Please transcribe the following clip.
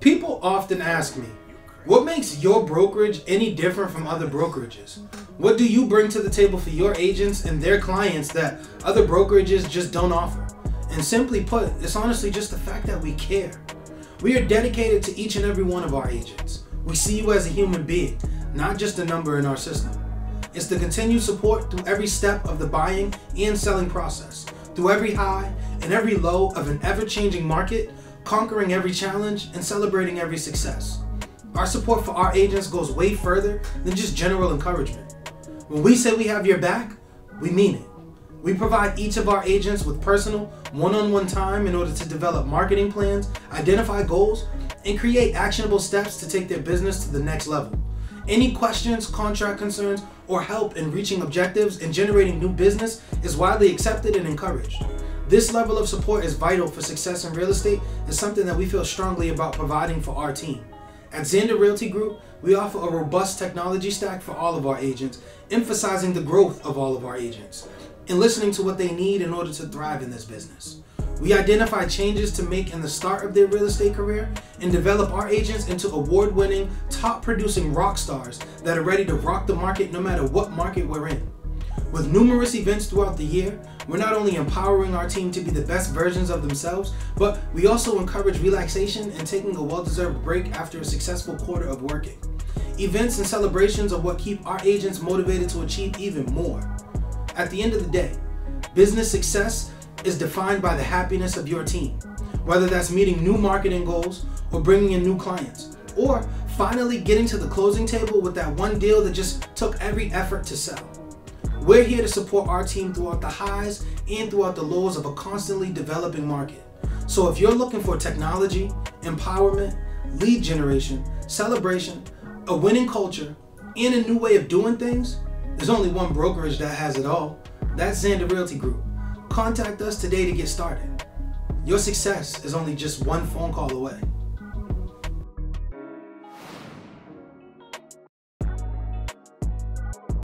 People often ask me, what makes your brokerage any different from other brokerages? What do you bring to the table for your agents and their clients that other brokerages just don't offer? And simply put, it's honestly just the fact that we care. We are dedicated to each and every one of our agents. We see you as a human being, not just a number in our system. It's the continued support through every step of the buying and selling process, through every high and every low of an ever changing market, conquering every challenge and celebrating every success. Our support for our agents goes way further than just general encouragement. When we say we have your back, we mean it. We provide each of our agents with personal, one on one time in order to develop marketing plans, identify goals, and create actionable steps to take their business to the next level. Any questions, contract concerns, or help in reaching objectives and generating new business is widely accepted and encouraged. This level of support is vital for success in real estate and something that we feel strongly about providing for our team. At Zander Realty Group, we offer a robust technology stack for all of our agents, emphasizing the growth of all of our agents and listening to what they need in order to thrive in this business. We identify changes to make in the start of their real estate career and develop our agents into award winning, top producing rock stars that are ready to rock the market no matter what market we're in. With numerous events throughout the year, we're not only empowering our team to be the best versions of themselves, but we also encourage relaxation and taking a well deserved break after a successful quarter of working. Events and celebrations are what keep our agents motivated to achieve even more. At the end of the day, business success is defined by the happiness of your team, whether that's meeting new marketing goals or bringing in new clients, or finally getting to the closing table with that one deal that just took every effort to sell. We're here to support our team throughout the highs and throughout the lows of a constantly developing market. So if you're looking for technology, empowerment, lead generation, celebration, a winning culture, and a new way of doing things, there's only one brokerage that has it all. That's Zander Realty Group. Contact us today to get started. Your success is only just one phone call away.